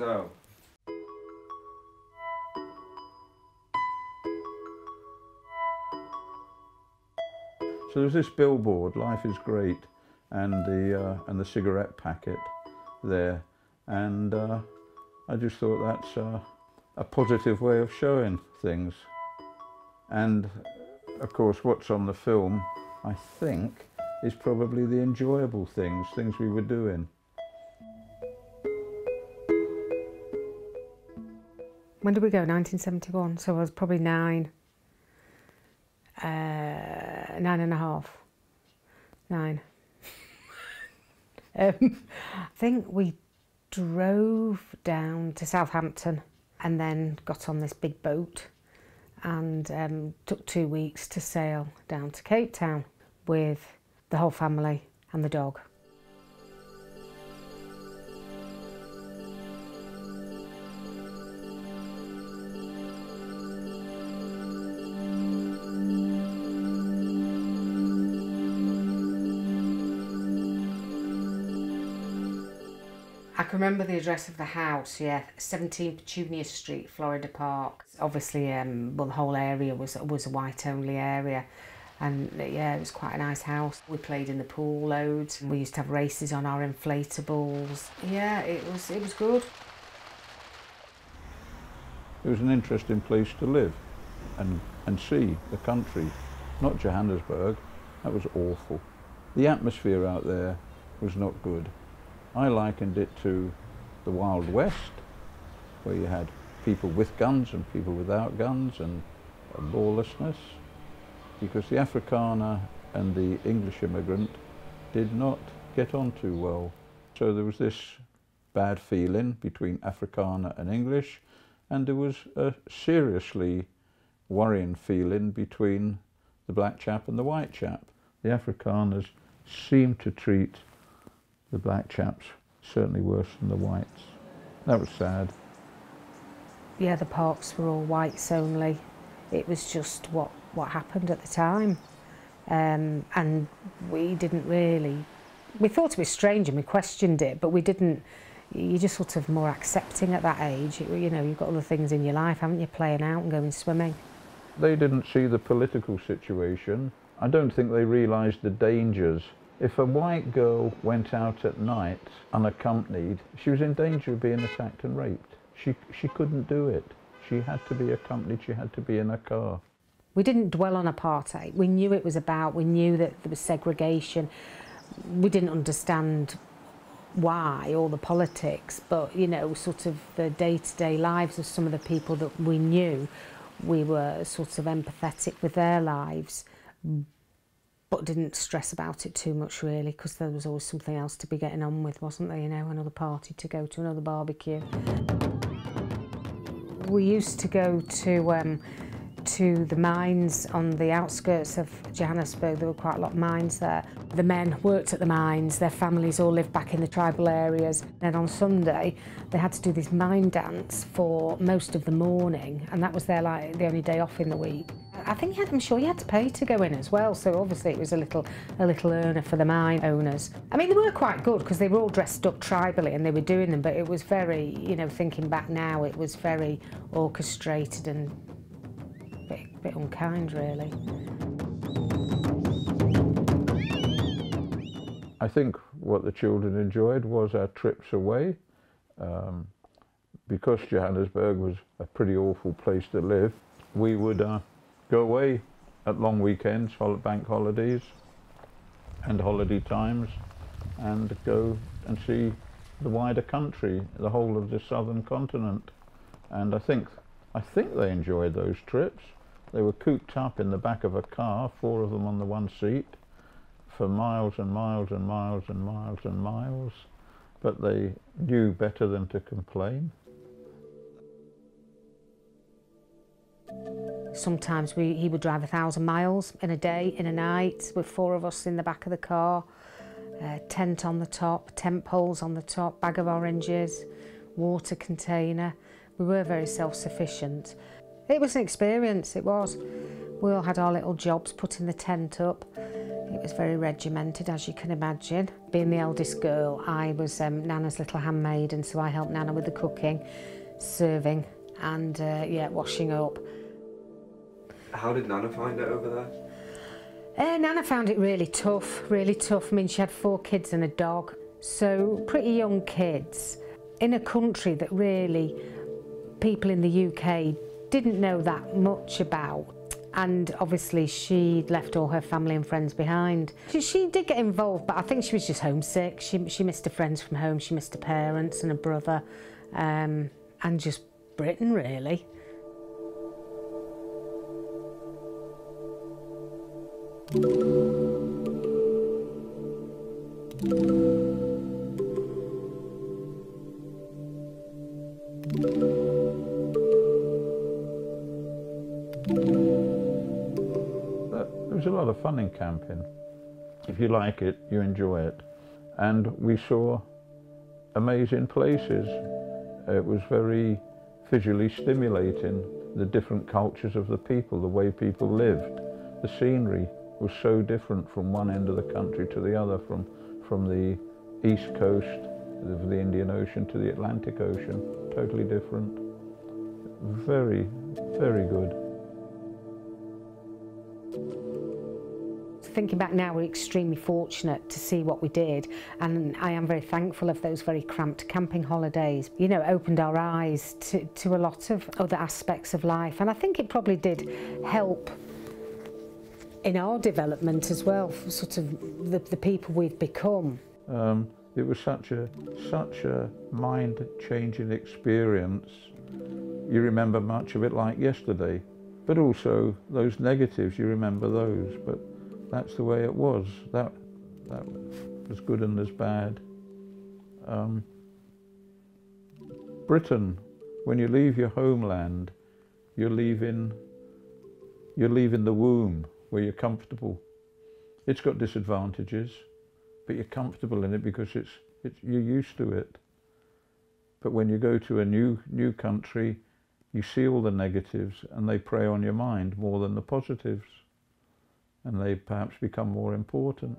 So, So there's this billboard, "Life is great," and the uh, and the cigarette packet there, and uh, I just thought that's uh, a positive way of showing things. And of course, what's on the film, I think, is probably the enjoyable things, things we were doing. When did we go? 1971. So I was probably nine. Uh, nine and a half. Nine. um, I think we drove down to Southampton and then got on this big boat and um, took two weeks to sail down to Cape Town with the whole family and the dog. Can remember the address of the house, yeah, 17 Petunia Street, Florida Park. Obviously, um, well, the whole area was was a white-only area. And yeah, it was quite a nice house. We played in the pool loads. We used to have races on our inflatables. Yeah, it was it was good. It was an interesting place to live and, and see the country, not Johannesburg. That was awful. The atmosphere out there was not good. I likened it to the Wild West, where you had people with guns and people without guns and lawlessness, because the Afrikaner and the English immigrant did not get on too well. So there was this bad feeling between Afrikaner and English, and there was a seriously worrying feeling between the black chap and the white chap. The Afrikaners seemed to treat the black chaps certainly worse than the whites. That was sad. Yeah, the parks were all whites only. It was just what, what happened at the time. Um, and we didn't really, we thought it was strange and we questioned it, but we didn't, you're just sort of more accepting at that age. You know, you've got other things in your life, haven't you, playing out and going swimming. They didn't see the political situation. I don't think they realised the dangers if a white girl went out at night unaccompanied, she was in danger of being attacked and raped. She, she couldn't do it. She had to be accompanied, she had to be in a car. We didn't dwell on apartheid. We knew it was about, we knew that there was segregation. We didn't understand why or the politics, but you know, sort of the day-to-day -day lives of some of the people that we knew, we were sort of empathetic with their lives but didn't stress about it too much really because there was always something else to be getting on with wasn't there you know another party to go to another barbecue. We used to go to um to the mines on the outskirts of Johannesburg. There were quite a lot of mines there. The men worked at the mines, their families all lived back in the tribal areas. Then on Sunday, they had to do this mine dance for most of the morning, and that was their like the only day off in the week. I think had, I'm sure you had to pay to go in as well, so obviously it was a little a little earner for the mine owners. I mean, they were quite good because they were all dressed up tribally and they were doing them, but it was very, you know, thinking back now, it was very orchestrated and bit, bit unkind, really. I think what the children enjoyed was our trips away. Um, because Johannesburg was a pretty awful place to live, we would uh, go away at long weekends, bank holidays and holiday times and go and see the wider country, the whole of the southern continent. And I think, I think they enjoyed those trips. They were cooped up in the back of a car, four of them on the one seat, for miles and miles and miles and miles and miles, but they knew better than to complain. Sometimes we, he would drive a thousand miles in a day, in a night, with four of us in the back of the car, uh, tent on the top, tent poles on the top, bag of oranges, water container. We were very self-sufficient It was an experience, it was. We all had our little jobs putting the tent up. It was very regimented, as you can imagine. Being the eldest girl, I was um, Nana's little handmaid, and so I helped Nana with the cooking, serving, and uh, yeah, washing up. How did Nana find it over there? Uh, Nana found it really tough, really tough. I mean, she had four kids and a dog, so pretty young kids in a country that really people in the UK didn't know that much about. And obviously, she'd left all her family and friends behind. She, she did get involved, but I think she was just homesick. She, she missed her friends from home, she missed her parents and her brother, um, and just Britain, really. There was lot of fun in camping. If you like it, you enjoy it. And we saw amazing places. It was very visually stimulating, the different cultures of the people, the way people lived. The scenery was so different from one end of the country to the other, from, from the east coast of the Indian Ocean to the Atlantic Ocean, totally different. Very, very good. Thinking back now, we're extremely fortunate to see what we did, and I am very thankful of those very cramped camping holidays. You know, opened our eyes to, to a lot of other aspects of life, and I think it probably did help in our development as well, sort of the, the people we've become. Um, it was such a such a mind-changing experience. You remember much of it like yesterday, but also those negatives. You remember those, but that's the way it was. That that was good and as bad. Um, Britain, when you leave your homeland, you're leaving you're leaving the womb where you're comfortable. It's got disadvantages, but you're comfortable in it because it's, it's you're used to it. But when you go to a new new country, you see all the negatives and they prey on your mind more than the positives. And they perhaps become more important.